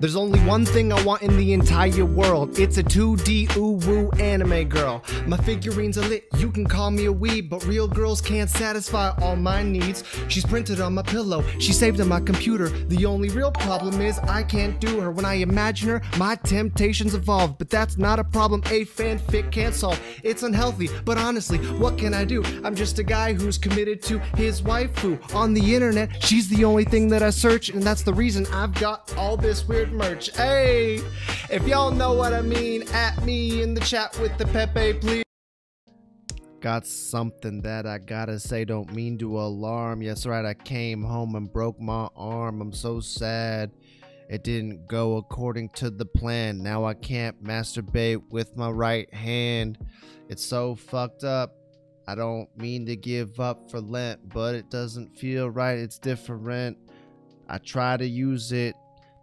There's only one thing I want in the entire world. It's a 2D ooh woo anime girl. My figurines are lit, you can call me a weeb, but real girls can't satisfy all my needs. She's printed on my pillow, she saved on my computer. The only real problem is I can't do her. When I imagine her, my temptations evolve, but that's not a problem a fanfic can't solve. It's unhealthy, but honestly, what can I do? I'm just a guy who's committed to his waifu. On the internet, she's the only thing that I search, and that's the reason I've got all this weird merch. Hey, if y'all know what I mean, at me in the chat with the Pepe, please. Got something that I gotta say, don't mean to alarm. Yes, right, I came home and broke my arm. I'm so sad. It didn't go according to the plan. Now I can't masturbate with my right hand. It's so fucked up. I don't mean to give up for Lent, but it doesn't feel right. It's different. I try to use it,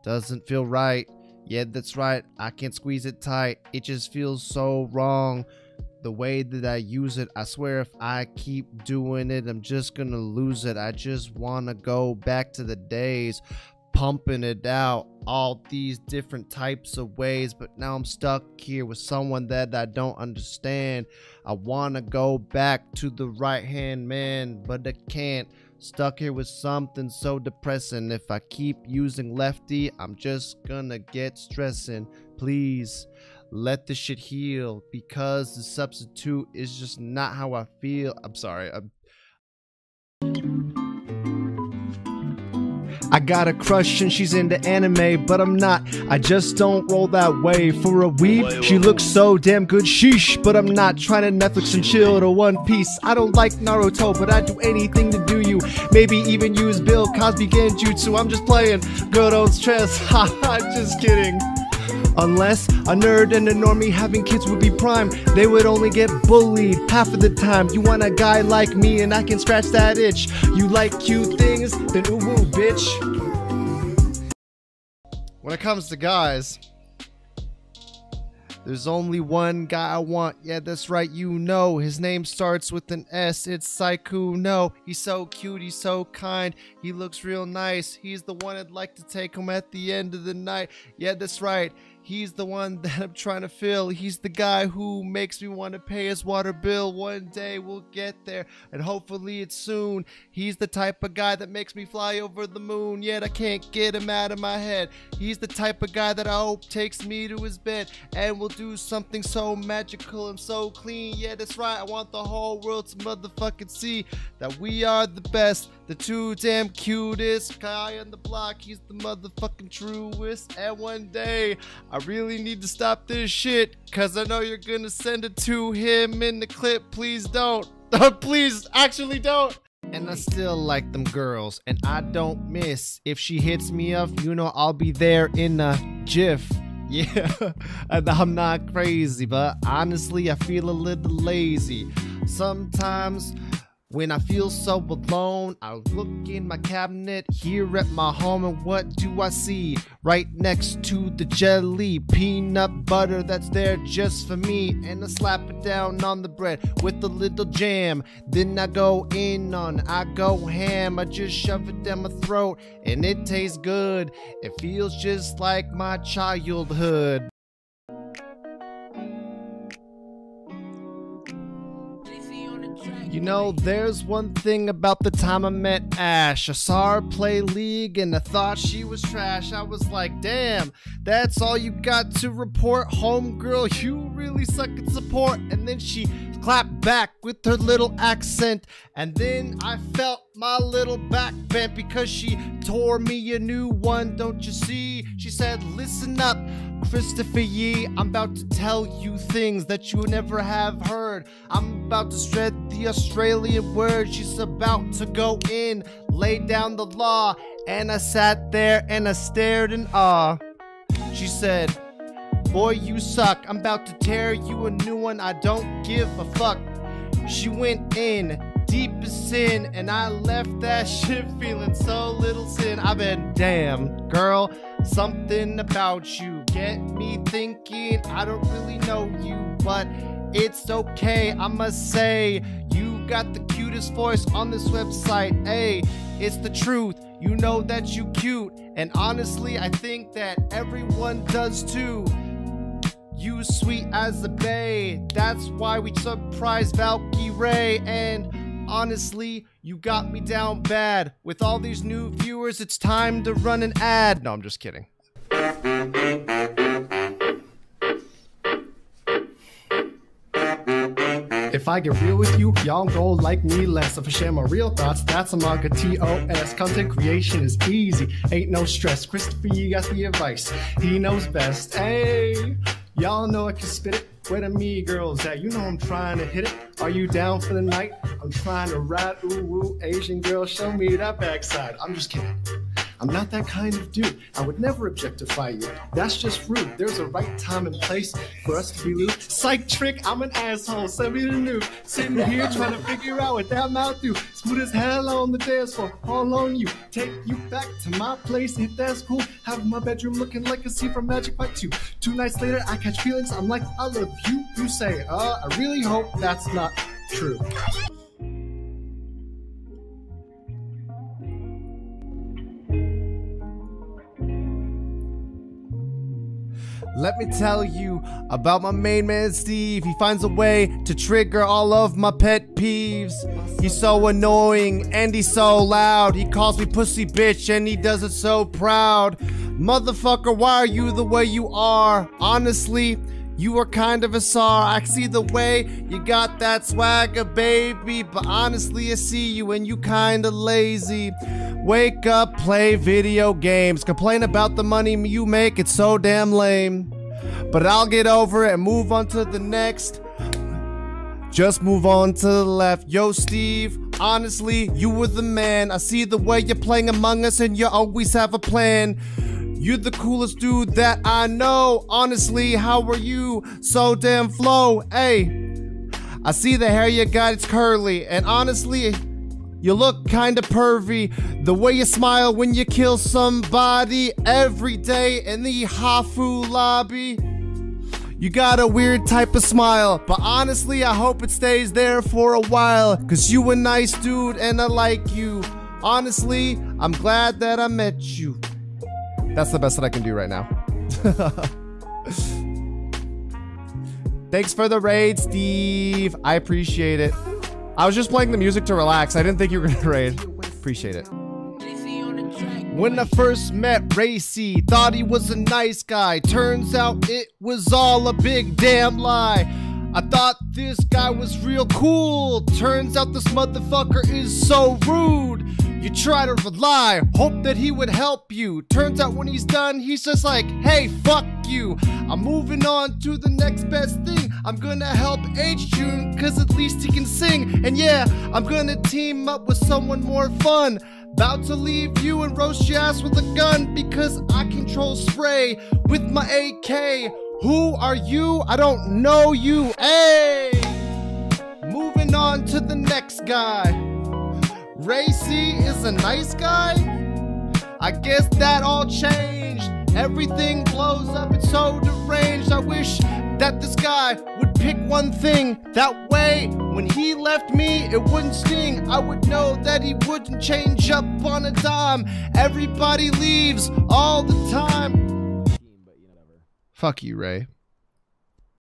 doesn't feel right. Yeah, that's right. I can't squeeze it tight. It just feels so wrong. The way that I use it, I swear if I keep doing it, I'm just gonna lose it. I just wanna go back to the days pumping it out all these different types of ways, but now I'm stuck here with someone that I don't understand. I want to go back to the right hand man, but I can't. Stuck here with something so depressing. If I keep using lefty, I'm just gonna get stressing. Please let the shit heal because the substitute is just not how I feel. I'm sorry. I'm I got a crush and she's into anime, but I'm not. I just don't roll that way. For a weeb, she looks so damn good, sheesh. But I'm not trying to Netflix and chill to One Piece. I don't like Naruto, but I'd do anything to do you. Maybe even use Bill Cosby Genjutsu. I'm just playing. Girl, don't stress. Haha, just kidding. Unless a nerd and a normie having kids would be prime, they would only get bullied half of the time. You want a guy like me and I can scratch that itch. You like cute things, then ooh woo, bitch. When it comes to guys, there's only one guy I want. Yeah, that's right, you know. His name starts with an S. It's Saiku. No, he's so cute. He's so kind. He looks real nice. He's the one I'd like to take home at the end of the night. Yeah, that's right. He's the one that I'm trying to fill. He's the guy who makes me want to pay his water bill. One day we'll get there, and hopefully it's soon. He's the type of guy that makes me fly over the moon, yet I can't get him out of my head. He's the type of guy that I hope takes me to his bed and will do something so magical and so clean. Yeah, that's right. I want the whole world to motherfucking see that we are the best, the two damn cutest guy on the block. He's the motherfucking truest, and one day. I really need to stop this shit because I know you're gonna send it to him in the clip. Please don't. Please, actually don't. And I still like them girls, and I don't miss. If she hits me up, you know I'll be there in a jiff. Yeah, and I'm not crazy, but honestly, I feel a little lazy. Sometimes when I feel so alone, I look in my cabinet here at my home, and what do I see? Right next to the jelly, peanut butter that's there just for me. And I slap it down on the bread with a little jam. Then I go in on, I go ham. I just shove it down my throat, and it tastes good. It feels just like my childhood. You know, there's one thing about the time I met Ash. I saw her play League and I thought she was trash. I was like, damn, that's all you got to report, homegirl. You really suck at support. And then she clapped back with her little accent. And then I felt my little back bent because she tore me a new one, don't you see? She said, listen up. Kristofer Yee, I'm about to tell you things that you never have heard. I'm about to spread the Australian word. She's about to go in, lay down the law. And I sat there and I stared in awe. She said, Boy, you suck. I'm about to tear you a new one. I don't give a fuck. She went in deep as sin, and I left that shit feeling so little sin. I've been, damn, girl, something about you get me thinking. I don't really know you, but it's okay. I must say, you got the cutest voice on this website. Hey, it's the truth. You know that you cute. And honestly, I think that everyone does too. You sweet as a bay. That's why we surprised Valkyrae. And honestly, you got me down bad. With all these new viewers, it's time to run an ad. No, I'm just kidding. If I get real with you, y'all go like me less. If I share my real thoughts, that's a manga TOS. Content creation is easy, ain't no stress. Kristofer, you got the advice, he knows best. Hey, y'all know I can spit it. Where the me girls at? You know I'm trying to hit it. Are you down for the night? I'm trying to ride. Ooh, ooh, Asian girl, show me that backside. I'm just kidding. I'm not that kind of dude. I would never objectify you. That's just rude. There's a right time and place for us to be lewd. Psych trick, I'm an asshole. Send me the new. Sitting here trying to figure out what that mouth do. Smooth as hell on the dance floor. All on you. Take you back to my place if that's cool. Have my bedroom looking like a scene from Magic Mike 2. Two nights later, I catch feelings. I'm like, I love you. You say, uh, I really hope that's not true. Let me tell you about my main man Steve. He finds a way to trigger all of my pet peeves. He's so annoying and he's so loud. He calls me pussy bitch and he does it so proud. Motherfucker, why are you the way you are? Honestly, you are kind of a star. I see the way you got that swagger, baby. But honestly, I see you and you kinda lazy. Wake up, play video games. Complain about the money you make, it's so damn lame. But I'll get over it and move on to the next. Just move on to the left. Yo, Steve, honestly, you were the man. I see the way you're playing Among Us and you always have a plan. You're the coolest dude that I know. Honestly, how are you? So damn flow. Hey, I see the hair you got, it's curly. And honestly, you look kinda pervy. The way you smile when you kill somebody every day in the Hafu lobby. You got a weird type of smile, but honestly, I hope it stays there for a while. Cause you a nice dude and I like you. Honestly, I'm glad that I met you. That's the best that I can do right now. Thanks for the raid, Steve. I appreciate it. I was just playing the music to relax. I didn't think you were gonna raid. Appreciate it. When I first met Racy, thought he was a nice guy. Turns out it was all a big damn lie. I thought this guy was real cool. Turns out this motherfucker is so rude. You try to rely, hope that he would help you. Turns out when he's done, he's just like, hey, you. I'm moving on to the next best thing. I'm gonna help Hjune, cause at least he can sing. And yeah, I'm gonna team up with someone more fun. About to leave you and roast your ass with a gun because I control spray with my AK. Who are you? I don't know you. Hey! Moving on to the next guy. Racy is a nice guy? I guess that all changed. Everything blows up, it's so deranged. I wish that this guy would pick one thing. That way, when he left me, it wouldn't sting. I would know that he wouldn't change up on a dime. Everybody leaves all the time. Fuck you, Ray.